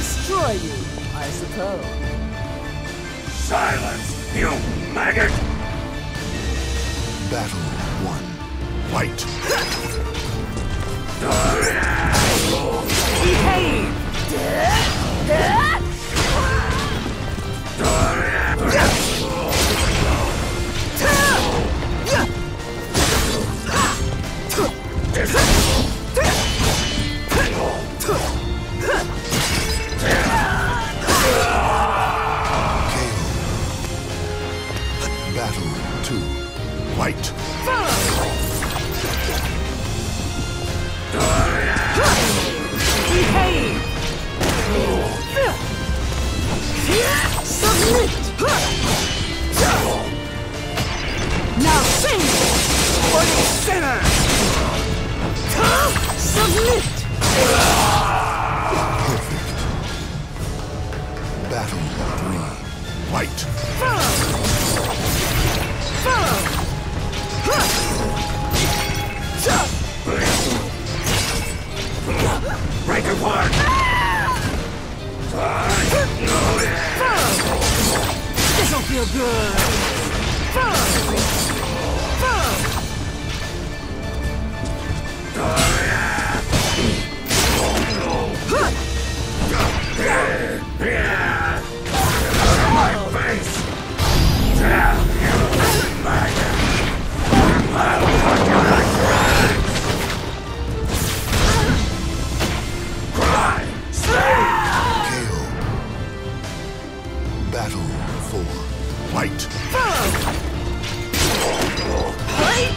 destroy you, I suppose. Silence, you maggot! Battle one. Fight. Battle two. Fight. Submit! Now sing! For sinner! Submit! Perfect. Battle three. Fight. Break apart! This'll feel good! for. Fight! Follow! Fight!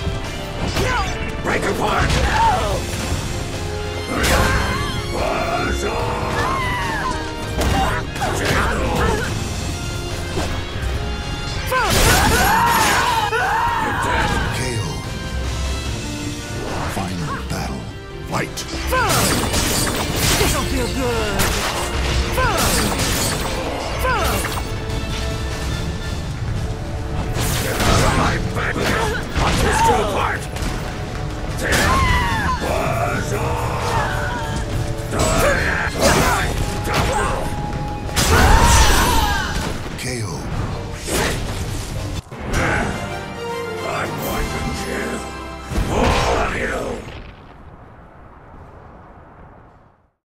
No! Break apart! No! KO. Final battle. Fight! Follow! This'll feel good!